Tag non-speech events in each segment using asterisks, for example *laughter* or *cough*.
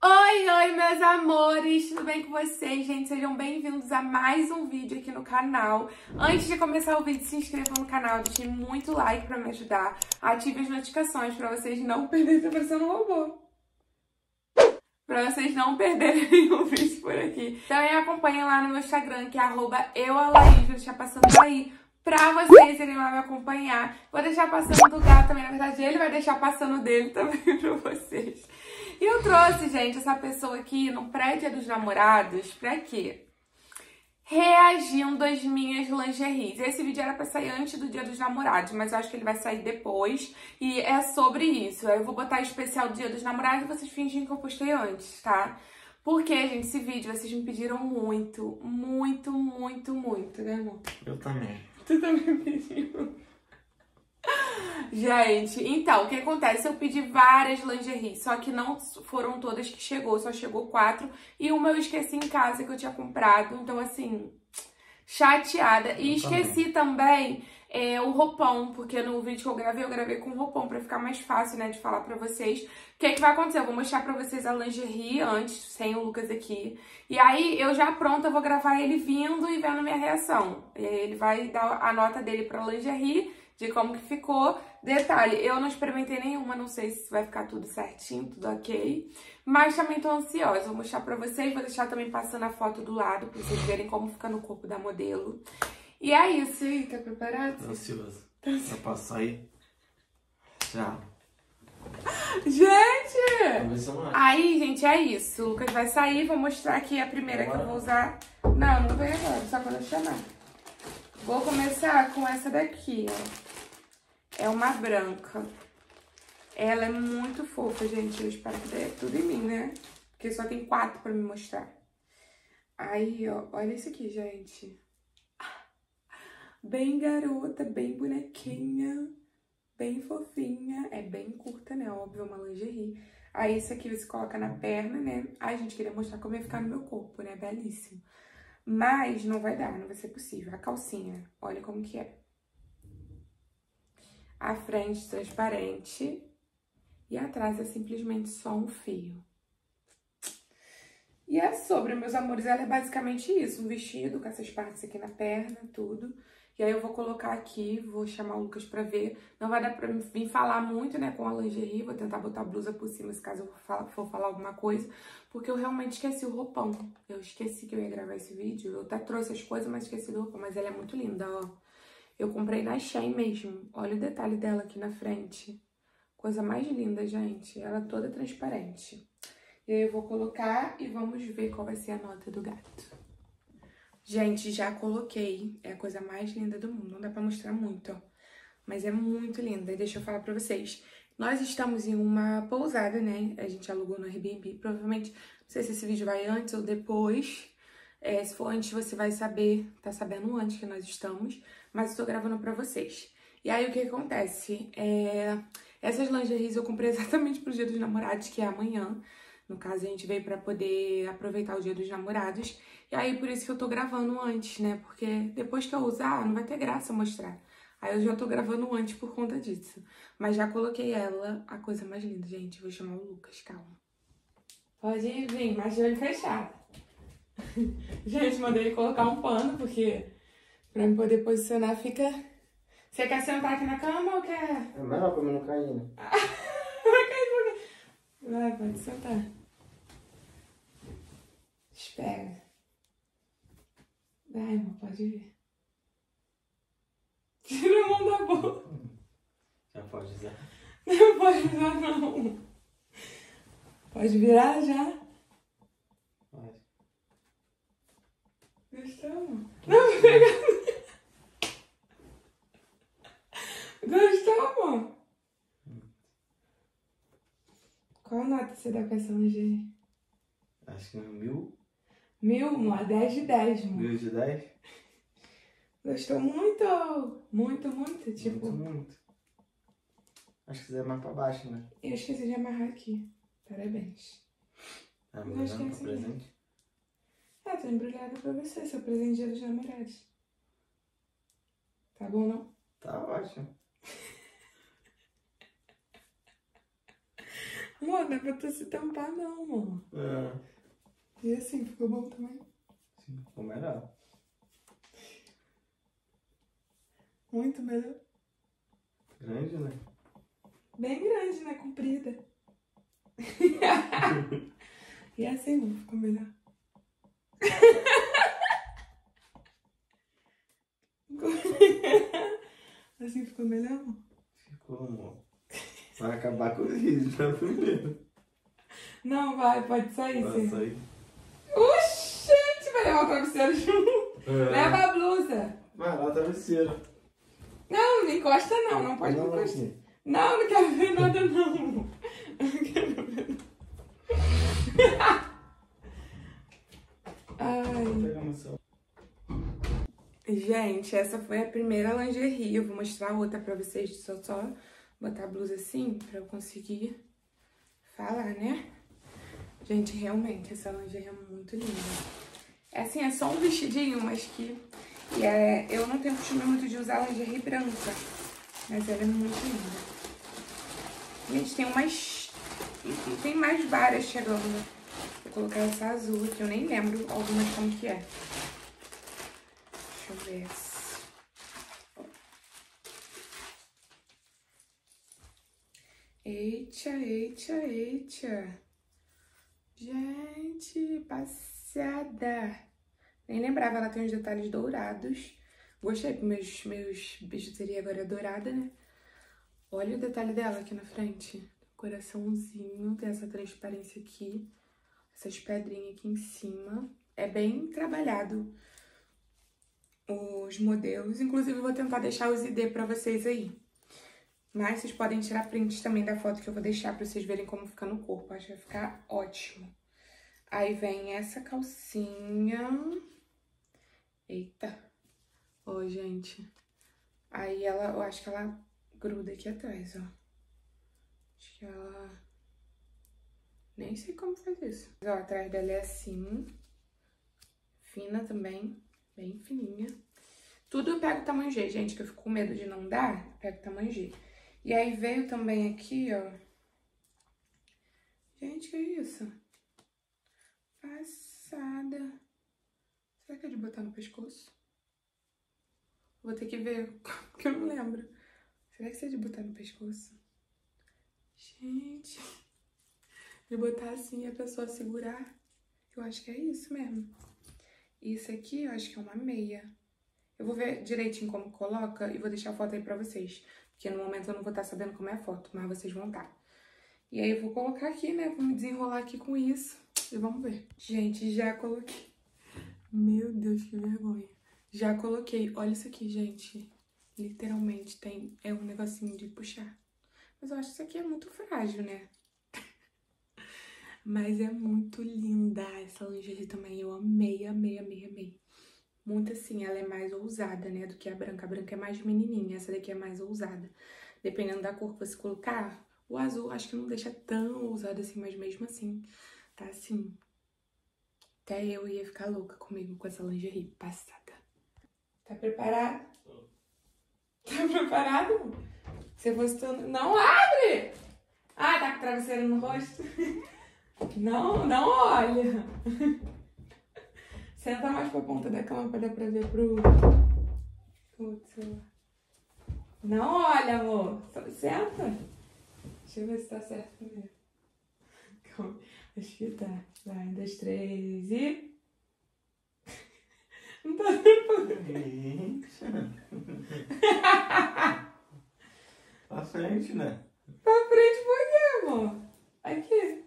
Oi, oi, meus amores! Tudo bem com vocês, gente? Sejam bem-vindos a mais um vídeo aqui no canal. Antes de começar o vídeo, se inscrevam no canal, deixem muito like pra me ajudar. Ative as notificações pra vocês não perderem... Tá parecendo um robô. Pra vocês não perderem *laughs* nenhum vídeo por aqui. Também acompanhem lá no meu Instagram, que é arroba eualaís. Vou deixar passando aí pra vocês irem lá me acompanhar. Vou deixar passando do gato também, na verdade ele vai deixar passando dele também *laughs* pra vocês. E eu trouxe, gente, essa pessoa aqui no prédio dos namorados pra quê? Reagindo às minhas lingeries. Esse vídeo era pra sair antes do dia dos namorados, mas eu acho que ele vai sair depois. E é sobre isso. Eu vou botar especial dia dos namorados e vocês fingem que eu postei antes, tá? Porque, gente, esse vídeo vocês me pediram muito, muito, muito, muito, né, amor? Eu também. Tu também *laughs* pediu. Gente, então, o que acontece? Eu pedi várias lingeries, só que não foram todas que chegou, só chegou quatro. E uma eu esqueci em casa que eu tinha comprado, então assim, chateada. E esqueci também é, o roupão, porque no vídeo que eu gravei, eu gravei com roupão pra ficar mais fácil, né, de falar pra vocês. O que, que vai acontecer? Eu vou mostrar pra vocês a lingerie antes, sem o Lucas aqui. E aí, eu já pronta, vou gravar ele vindo e vendo minha reação. Ele vai dar a nota dele pra lingerie de como que ficou. Detalhe, eu não experimentei nenhuma, não sei se vai ficar tudo certinho, tudo ok. Mas também tô ansiosa, vou mostrar pra vocês, vou deixar também passando a foto do lado, pra vocês verem como fica no corpo da modelo. E é isso, e tá preparado? Tô ansioso. Eu posso sair? Já. Gente! Aí, gente, é isso. O Lucas vai sair, vou mostrar aqui a primeira que eu vou usar. Não, não vem agora, só quando eu chamar. Vou começar com essa daqui, ó. É uma branca. Ela é muito fofa, gente. Eu espero que dê tudo em mim, né? Porque só tem quatro pra me mostrar. Aí, ó. Olha isso aqui, gente. *laughs* Bem garota, bem bonequinha. Bem fofinha. É bem curta, né? Óbvio, uma lingerie. Aí, isso aqui você coloca na perna, né? Ai, gente, queria mostrar como ia ficar no meu corpo, né? Belíssimo. Mas não vai dar, não vai ser possível. A calcinha, olha como que é. A frente transparente e atrás é simplesmente só um fio. E é sobre, meus amores, ela é basicamente isso, um vestido com essas partes aqui na perna, tudo. E aí eu vou colocar aqui, vou chamar o Lucas pra ver. Não vai dar pra vir falar muito, né, com a lingerie. Vou tentar botar a blusa por cima, se caso eu for falar, alguma coisa. Porque eu realmente esqueci o roupão. Eu esqueci que eu ia gravar esse vídeo. Eu até trouxe as coisas, mas esqueci do roupão. Mas ela é muito linda, ó. Eu comprei na Shein mesmo. Olha o detalhe dela aqui na frente. Coisa mais linda, gente. Ela toda transparente. E aí eu vou colocar e vamos ver qual vai ser a nota do gato. Gente, já coloquei. É a coisa mais linda do mundo. Não dá pra mostrar muito, ó. Mas é muito linda. Deixa eu falar pra vocês. Nós estamos em uma pousada, né? A gente alugou no Airbnb. Provavelmente, não sei se esse vídeo vai antes ou depois. É, se for antes, você vai saber, tá sabendo antes que nós estamos. Mas estou gravando pra vocês. E aí, o que acontece? É, essas lingeries eu comprei *laughs* exatamente pro dia dos namorados, que é amanhã. No caso, a gente veio pra poder aproveitar o dia dos namorados. E aí, por isso que eu tô gravando antes, né? Porque depois que eu usar, não vai ter graça mostrar. Aí eu já tô gravando antes por conta disso. Mas já coloquei ela, a coisa mais linda, gente. Vou chamar o Lucas, calma. Pode vir, mas de olho fechado. gente, mandei ele colocar um pano, porque pra me poder posicionar fica... Você quer sentar aqui na cama ou quer... É melhor pra mim não cair, né? *laughs* Vai cair por quê? Vai, pode sentar. Espera. Vai, amor, pode vir. *laughs* Tira a mão da boca. Já pode usar. Não pode usar, não. Pode virar já? Pode. Gostou, amor? Não, pega. Gostou, amor? Qual nota você dá pra essa lingerie? Acho que é mil. Mil, amor. 10 de 10, amor. Mil de dez? Gostou muito? Muito, muito. Tipo, Muito, muito. Acho que você é mais pra baixo, né? eu esqueci de amarrar aqui. Parabéns. Tá me dando pra presente? Ah, tô embrulhada pra você, seu presente dia dos namorados. Tá bom, não? Tá ótimo. Amor, não é pra tu se tampar, não, amor. E assim, ficou bom também? Sim, ficou melhor. Muito melhor. Grande, né? Bem grande, né? Comprida. *laughs* e assim, ficou melhor. *laughs* assim ficou melhor, amor? Ficou, amor. Vai acabar com os risos, né? Primeiro. Não, vai, pode sair, sim. sair. Levar o travesseiro junto. É. Leva a blusa. Vai lá, travesseiro. Não, não encosta não, não pode me Não, encostar. aqui. Não, não quero ver nada não. Não quero ver nada. Ai. Gente, essa foi a primeira lingerie. Eu vou mostrar outra pra vocês. Eu só botar a blusa assim pra eu conseguir falar, né? Gente, realmente, essa lingerie é muito linda. É assim, é só um vestidinho, mas que... E é, eu não tenho costume muito de usar lingerie branca. Mas ela é muito linda. Gente, tem umas... Tem mais várias chegando. Vou colocar essa azul aqui. Eu nem lembro algumas como que é. Deixa eu ver. Eita, eita, eita. Gente, Nem lembrava, ela tem uns detalhes dourados. Gostei, meus, meus bijuteria agora é dourada, né? Olha o detalhe dela aqui na frente. Coraçãozinho, tem essa transparência aqui. Essas pedrinhas aqui em cima. É bem trabalhado os modelos. Inclusive, eu vou tentar deixar os ID pra vocês aí. Mas vocês podem tirar prints também da foto que eu vou deixar pra vocês verem como fica no corpo. Acho que vai ficar ótimo. Aí vem essa calcinha. Eita. Ó, gente. Aí ela, eu acho que ela gruda aqui atrás, ó. Acho que ela... Nem sei como faz isso. Ó, atrás dela é assim. Fina também. Bem fininha. Tudo eu pego tamanho G, gente, que eu fico com medo de não dar. Pego tamanho G. E aí veio também aqui, ó. Gente, que isso? Passada. Será que é de botar no pescoço? Vou ter que ver, *laughs* porque eu não lembro. Será que é de botar no pescoço? Gente. De botar assim e a pessoa segurar. Eu acho que é isso mesmo. Isso aqui eu acho que é uma meia. Eu vou ver direitinho como coloca e vou deixar a foto aí pra vocês. Porque no momento eu não vou estar sabendo como é a foto, mas vocês vão estar. E aí eu vou colocar aqui, né? Vou me desenrolar aqui com isso. E vamos ver. Gente, já coloquei. Meu Deus, que vergonha. Já coloquei. Olha isso aqui, gente. Literalmente tem... É um negocinho de puxar. Mas eu acho que isso aqui é muito frágil, né? *laughs* Mas é muito linda essa lingerie também. Eu amei, amei, amei, amei. Muito assim, ela é mais ousada, né, do que a branca. A branca é mais menininha, essa daqui é mais ousada. Dependendo da cor que você colocar, o azul acho que não deixa tão ousado assim, mas mesmo assim, tá assim. Até eu ia ficar louca comigo com essa lingerie passada. Tá preparado? Tá preparado? Você gostou? Não abre! Ah, tá com travesseiro no rosto? Não, não olha. Senta mais pra ponta da cama pra dar pra ver pro... celular. Não olha, amor. Senta. Deixa eu ver se tá certo primeiro. Calma. Acho que tá. Vai, um, dois, três e... *laughs* Não tá dando *laughs* Pra frente, né? pra frente por quê, amor? Aqui.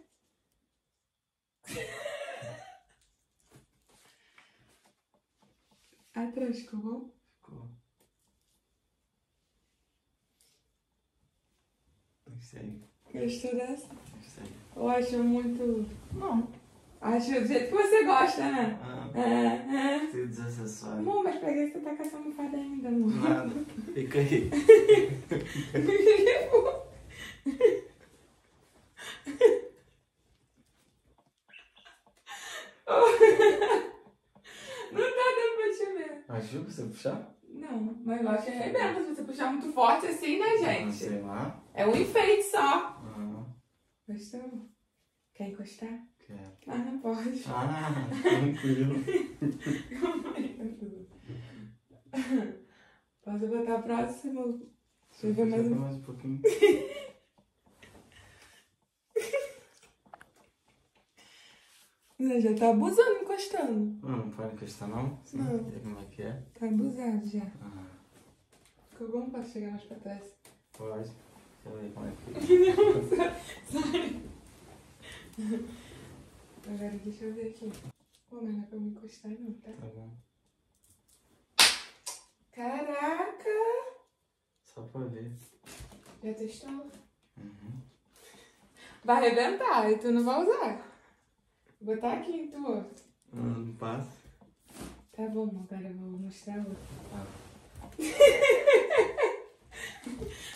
*laughs* Atrás, ficou bom? Isso aí. Eu acho muito... Não. Acho do jeito que você gosta, né? Ah, É, é. tem desacessório. Amor, mas pra que você tá essa almofada ainda, amor? Nada. Fica aí. Não tá dando pra te ver. Ajuda você puxar? Não, mas eu acho que arrebenta se você puxar muito forte assim, né, Ah, gente? Sei lá. É um enfeite só. Ah, Gostou? Quer encostar? Quero. Ah, não pode. Ah, tranquilo. *laughs* Posso botar a próxima? Deixa eu ver mais um. mais um pouquinho. *laughs* Não, já tá abusando, encostando. Não, não pode encostar não? Sim. Não. Vê como é que é? Tá abusado já. Ah, Ficou bom? Posso chegar mais pra trás? pode. Eu ver como é que Não, sai. Agora deixa eu ver aqui. Pô, mas não é pra me encostar não, tá? Tá bom. Caraca! Só pra ver. Já testou? Uhum. Vai arrebentar e tu não vai usar. Vou botar aqui em tu. Não passa. Tá bom, agora eu vou mostrar outro. Ah. *laughs*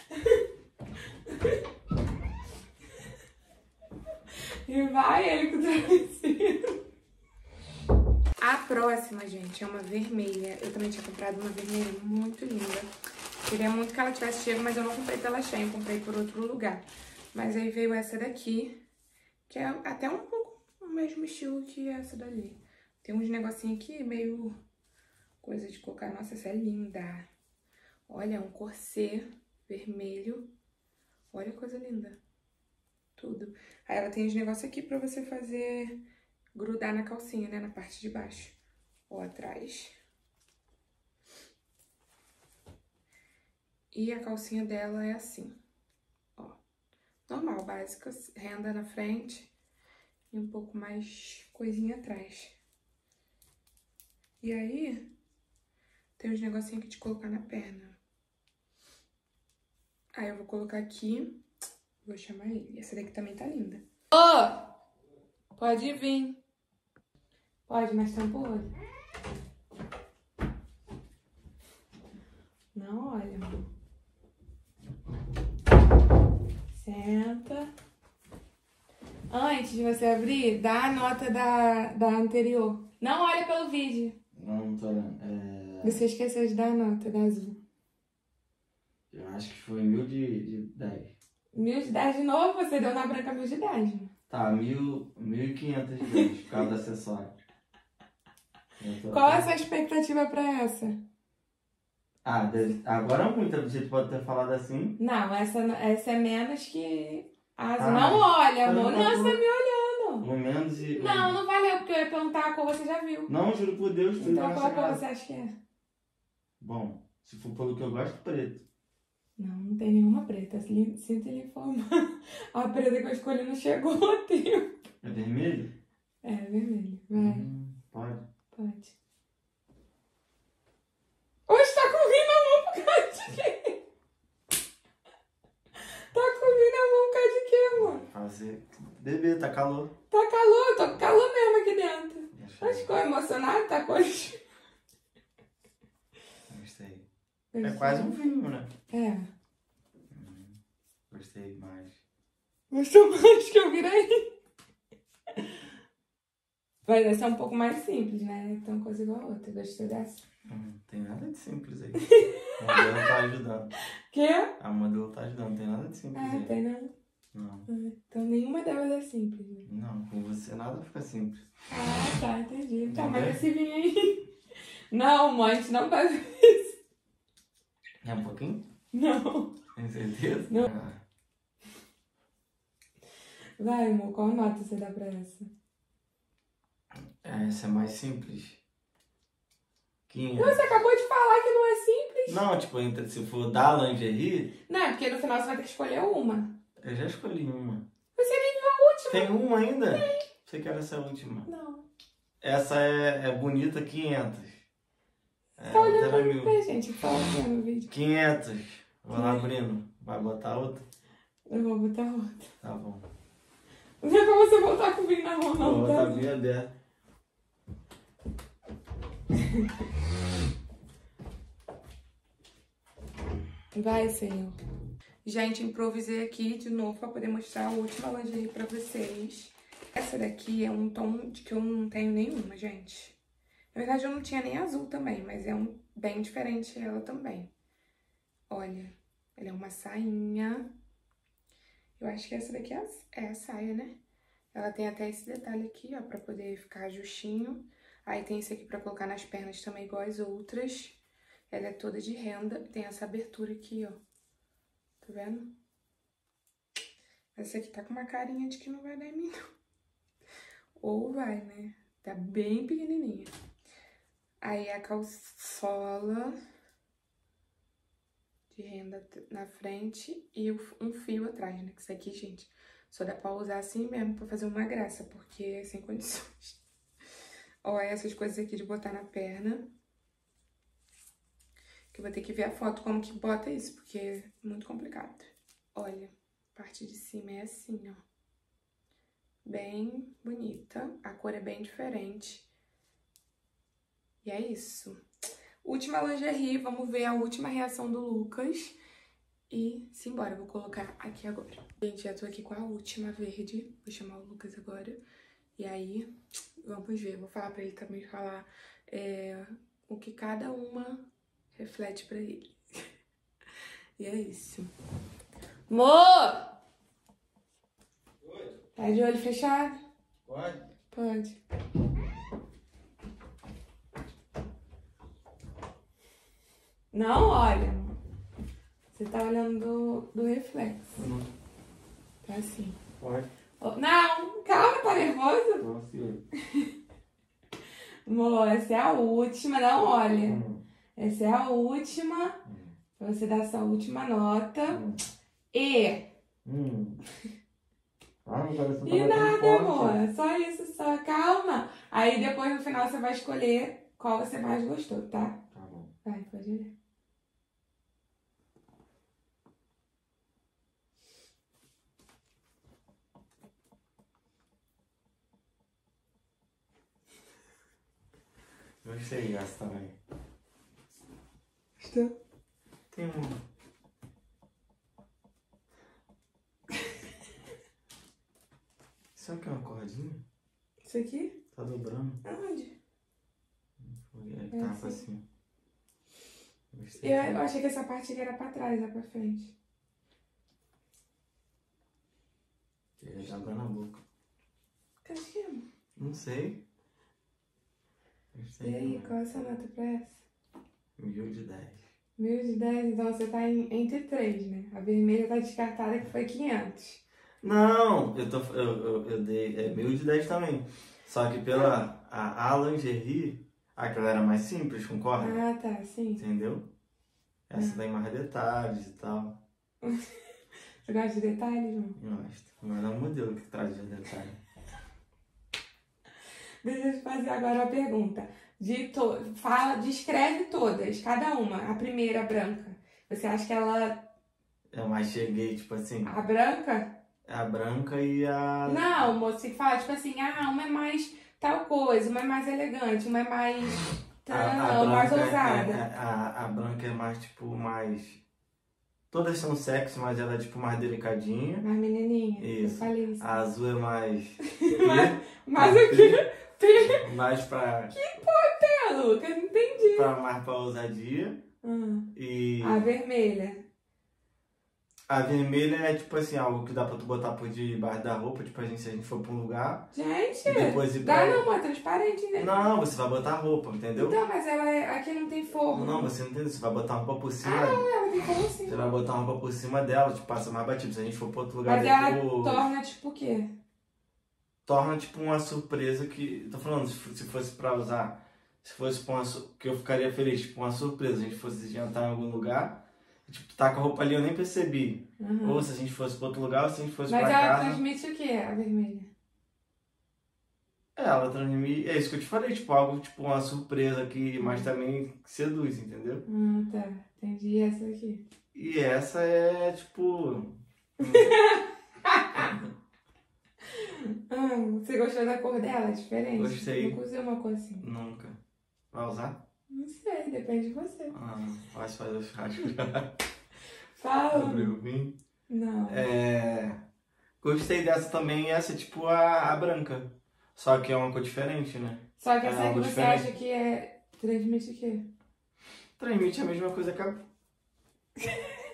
E vai ele com o travesseiro. A próxima, gente, é uma vermelha. Eu também tinha comprado uma vermelha muito linda. Queria muito que ela tivesse chego, mas eu não comprei pela Shein, comprei por outro lugar. Mas aí veio essa daqui, que é até um pouco o mesmo estilo que essa dali. Tem uns negocinhos aqui meio coisa de colocar. Nossa, essa é linda. Olha, um corset vermelho. Olha que coisa linda. Tudo. Aí ela tem os negócios aqui pra você fazer grudar na calcinha, né? Na parte de baixo. Ou atrás. E a calcinha dela é assim. Ó. Normal, básica. Renda na frente. E um pouco mais coisinha atrás. E aí, tem uns negocinhos aqui de colocar na perna. Aí eu vou colocar aqui. Vou chamar ele. Essa daqui também tá linda. Ô! Pode vir. Pode, mas tampa o olho. Não olha, amor. Senta. Antes de você abrir, dá a nota da, da anterior. Não olha pelo vídeo. Não, não tô olhando. É... Você esqueceu de dar a nota da azul. Eu acho que foi mil de, de 10. Mil de 10 de novo, você deu na branca mil de 10. né? Tá, mil, mil e quinhentos 10 por causa do acessório. Tô- Qual é a sua expectativa pra essa? Ah, deve... agora muita gente pode ter falado assim. Não, essa, essa é menos que a azul. Ah, não olha, amor. não você tá me olhando. Menos e. Não, não valeu, porque eu ia perguntar a cor, você já viu. Não, juro por Deus, tu Então qual cor você acha que é? Bom, se for pelo que eu gosto, preto. Não, não tem nenhuma preta. Sinto lhe informar. *laughs* A preta que eu escolhi não chegou a tempo. É vermelho? É, vermelho. Vai, Hum, pode. pode. Oxe, tá com vinho na mão por causa de quê? Tá com vinho na mão por causa de quê, amor? Fazer. Bebê, tá calor. Tá calor, tô com calor mesmo aqui dentro. Mas ficou emocionado, tá com os... Gostei. É quase um vinho, né? É. Gostei mais. Gostou mais que eu virei? Mas essa é um pouco mais simples, né? Então coisa igual a outra. Gostou dessa? Hum, tem nada de simples aí. *laughs* A modelo tá ajudando. Quê? A modelo tá ajudando, não tem nada de simples Ah, aí. tem não. Não, Então nenhuma delas é simples, né? não, com você nada fica simples. Ah, tá, entendi. Então, mas esse vinho aí. *laughs* Não, mãe, a gente não faz isso. É um pouquinho? Não. Tem certeza? Não. Ah, Vai, amor, qual nota você dá pra essa? essa é mais simples. 500. Você acabou de falar que não é simples. Não, tipo, entre- se for da lingerie, Não, é porque no final você vai ter que escolher uma. eu já escolhi uma. Você nem viu a última. Tem uma ainda? Você quer essa última? Não. Essa é, é bonita 500. É, Tá olhando outra pra mim, gente. Fala aqui no vídeo. 500. Vai lá, Bruno. Vai botar outra? Eu vou botar outra. Tá bom. Não é pra você voltar com o vinho na mão, Vou não, botar tá? bem aberta. Vai, Senhor. Gente, improvisei aqui de novo pra poder mostrar a última lingerie pra vocês. Essa daqui é um tom de que eu não tenho nenhuma, gente. Na verdade, eu não tinha nem azul também, mas é um bem diferente ela também. Olha, ela é uma sainha. Eu acho que essa daqui é a, é a saia, né? Ela tem até esse detalhe aqui, ó, pra poder ficar justinho. Aí tem esse aqui pra colocar nas pernas também, igual as outras. Ela é toda de renda. Tem essa abertura aqui, ó. Tá vendo? Essa aqui tá com uma carinha de que não vai dar em mim, não. Ou vai, né? Tá bem pequenininha. Aí a calçola de renda na frente e um fio atrás, né? Que isso aqui, gente, só dá pra usar assim mesmo pra fazer uma graça, porque é sem *laughs* condições. Ó, essas coisas aqui de botar na perna. Que eu vou ter que ver a foto como que bota isso, porque é muito complicado. Olha, a parte de cima é assim, ó. Bem bonita. A cor é bem diferente. E é isso. Última lingerie, vamos ver a última reação do Lucas. E simbora, vou colocar aqui agora. Gente, já tô aqui com a última verde. Vou chamar o Lucas agora. E aí, vamos ver. Vou falar pra ele também falar é, o que cada uma reflete pra ele. *laughs* e é isso. Amor! Oi, Tá de olho fechado? pode? Pode. Não olha. Você tá olhando do, do reflexo. Não. Tá assim. Pode. Oh, Não, calma, tá nervoso? Não, sim. *laughs* Amor, essa é a última, não olha. Hum, Essa é a última. hum, Pra você dar sua última nota. hum. E. Hum. *laughs* Ah, que E tá nada, amor. Só isso, só calma. Aí depois no final você vai escolher qual você mais gostou, tá? Tá bom. Vai, pode olhar. Gostei dessa também. Gostou? Tem um. *laughs* Isso aqui é uma cordinha? Isso aqui? Tá dobrando. Aonde? É, É tapa assim. assim. Eu, eu achei que essa parte aqui era pra trás, é pra frente. Ele já água na boca. Cadê amor? Não sei. E aí, qual é a sua nota pra essa? Mil de dez. Mil de 10, então você tá em, entre 3, né? A vermelha tá descartada que foi 500. Não, eu, tô, eu, eu, eu dei é, mil de 10 também. Só que pela a, a lingerie, aquela era mais simples, concorda? Ah, tá, sim. Entendeu? Essa tem mais detalhes e tal. *laughs* Você gosta de detalhes, amor? Gosto. Mas é um modelo que traz de detalhe. Deixa eu te fazer agora uma pergunta. De to... Fala, descreve todas, cada uma. A primeira, a branca. Você acha que ela. Eu mais cheguei, tipo assim, A branca? a branca e a. Não, moço, você fala, tipo assim, ah, uma é mais tal coisa, uma é mais elegante, uma é mais. Não, mais é- ousada. é- a, a branca é mais, tipo, mais. Todas são sexy, mas ela é, tipo, mais delicadinha. Mais menininha. Eu Isso. falei isso. A azul é mais. *laughs* Mas o que? *laughs* mais pra, É, Lucas, não entendi. pra mais pra ousadia. Hum. E A vermelha. a vermelha é tipo assim, algo que dá pra tu botar por debaixo da roupa, tipo a gente, se a gente for pra um lugar Gente, depois ir dá pra. não, é transparente, né? Não, você vai botar a roupa, entendeu? Então, mas ela é... aqui não tem forro. Não, você não entendeu. Você vai botar a roupa por cima. Ah, não, ela tem forro sim. Você vai botar a roupa por cima dela, tipo, passa mais batido. Se a gente for pra outro lugar Mas ela depois, torna tipo o quê? Torna tipo uma surpresa que. Tô falando, se fosse pra usar. Se fosse pra uma. Que eu ficaria feliz, tipo, uma surpresa. A gente fosse jantar em algum lugar. Tipo, tá com a roupa ali, eu nem percebi. Uhum. Ou se a gente fosse pra outro lugar, ou se a gente fosse Mas pra ela casa. transmite o quê, a vermelha? É, ela transmite. É isso que eu te falei, tipo, algo, tipo, uma surpresa que. Mas também seduz, entendeu? Ah, tá. Entendi essa aqui. E essa é, tipo. *laughs* Ah, você gostou da cor dela? É diferente? Gostei. Nunca usei uma cor assim. Nunca. Vai usar? Não sei, depende de você. Ah, vai fazer o churrasco. Fala. Sobre o vinho. Não. É. Gostei dessa também, essa é tipo a, a branca. Só que é uma cor diferente, né? Só que É essa que você diferente. acha que é. Transmite o quê? Transmite a mesma coisa que a. *laughs*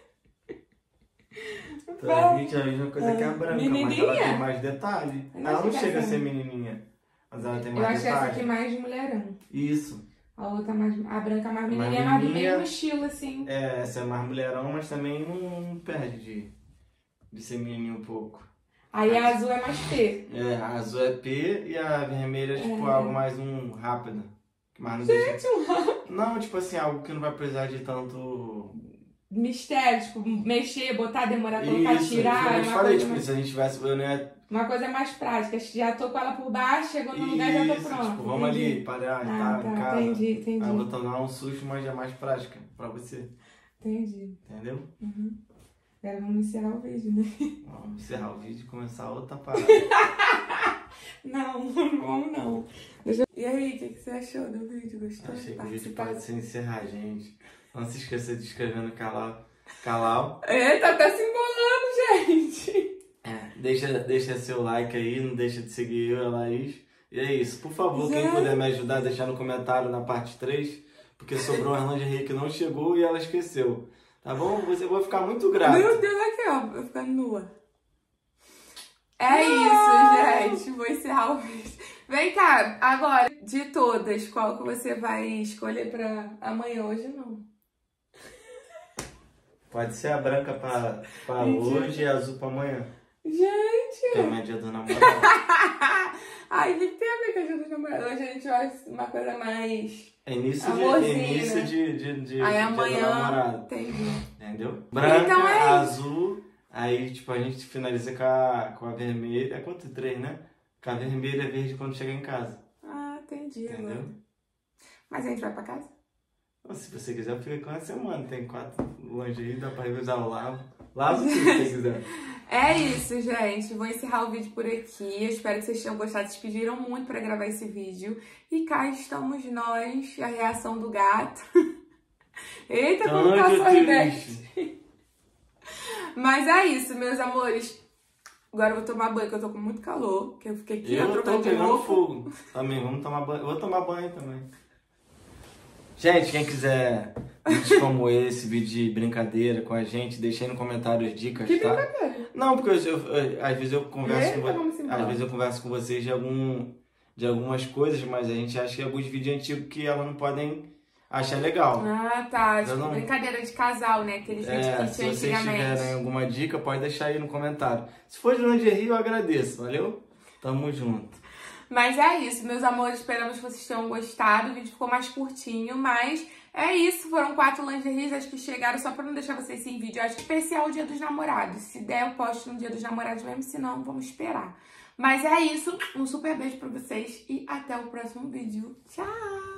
Transmite a mesma coisa que a branca, mas ela Menininha? tem mais detalhe. Ela não chega a ser menininha, mas ela tem Eu mais acho essa detalhe. aqui mais mulherão. Isso. A outra mais. A branca mais Mais menininha, mas do menininha. mesmo estilo, assim. É, essa é mais mulherão, mas também não, não perde de, de ser menininha um pouco. Aí a azul é mais P. É, a azul é P e a vermelha é tipo É. algo mais um rápido. Mas não deixa... Não, tipo assim, algo que não vai precisar de tanto. Mistério, tipo, mexer, botar, demorar, colocar, Isso, tirar. eu é falei, coisa tipo, mais, se a gente tivesse. Eu não ia. uma coisa mais prática. Já tô com ela por baixo, chegou no lugar e já tô pronto. tipo, vamos Entendi. ali, parar, Ah, tá, tá, casa. entendi, entendi. Aí eu vou tomar um susto, mas é mais prática pra você. Entendi. Entendeu? Uhum. Agora vamos encerrar o vídeo, né? Vamos encerrar o vídeo e começar outra *laughs* parada. Não, não vamos não. Deixa- E aí, o que, que você achou do vídeo? Gostou? Achei que o vídeo pode se encerrar, gente. Não se esqueça de inscrever no canal. canal. Eita, tá se embolando, gente. É, deixa, deixa seu like aí, não deixa de seguir eu e a Laís. E é isso. Por favor, quem puder me ajudar, deixar no comentário na parte 3, porque sobrou uma lingerie que não chegou e ela esqueceu. Tá bom? Você vai ficar muito grato. Meu Deus, aqui, ó. Eu ficando nua. É isso, gente. Vou encerrar o vídeo. Vem cá, agora, de todas, qual que você vai escolher pra amanhã? Hoje não. Pode ser a branca pra, pra hoje e a azul pra amanhã. Gente! *laughs* Que é dia do namorado. Ai, que tem a ver com a dia dos namorados? Hoje a gente vai uma coisa mais. É início de, Amorzinho, início né? de, de, de, Aí dia do amanhã. namorado. Entendi. Entendeu? Branca, Então é azul, aí tipo a gente finaliza com a, com a vermelha. É quanto? Três, né? Com a vermelha e verde quando chegar em casa. Ah, entendi agora. Entendeu? Mas a gente vai pra casa? Se você quiser, fica com a semana. Tem quatro lingerie, dá pra revisar o lavo. Lavo se você quiser. *laughs* É isso, gente. Vou encerrar o vídeo por aqui. Eu espero que vocês tenham gostado. Vocês pediram muito pra gravar esse vídeo. E cá estamos nós, a reação do gato. *laughs* Eita, como tá sorridente. *laughs* Mas é isso, meus amores. Agora eu vou tomar banho, que eu tô com muito calor. Que eu fiquei aqui ó, Eu tô pegando fogo. Também, vamos tomar banho. Eu vou tomar banho também. Gente, quem quiser vídeos como esse, vídeo de brincadeira com a gente, deixa aí no comentário as dicas, Que tá? brincadeira. Não, porque eu, eu- às vezes eu converso Eita, com vamos vo- embora. às vezes eu converso com vocês de algum de algumas coisas, mas a gente acha que alguns vídeos antigos que elas não podem achar legal. Ah, tá. Tipo, não- brincadeira de casal, né? Aqueles vídeos É, que se vocês tiverem alguma dica, pode deixar aí no comentário. Se for de lingerie, eu agradeço, valeu? Tamo junto. Mas é isso, meus amores. Esperamos que vocês tenham gostado. O vídeo ficou mais curtinho, mas é isso. Foram quatro lingeries, acho que chegaram só pra não deixar vocês sem vídeo. Acho que especial o Dia dos Namorados. Se der, eu posto no Dia dos Namorados mesmo. Se não, vamos esperar. Mas é isso. Um super beijo pra vocês e até o próximo vídeo. Tchau!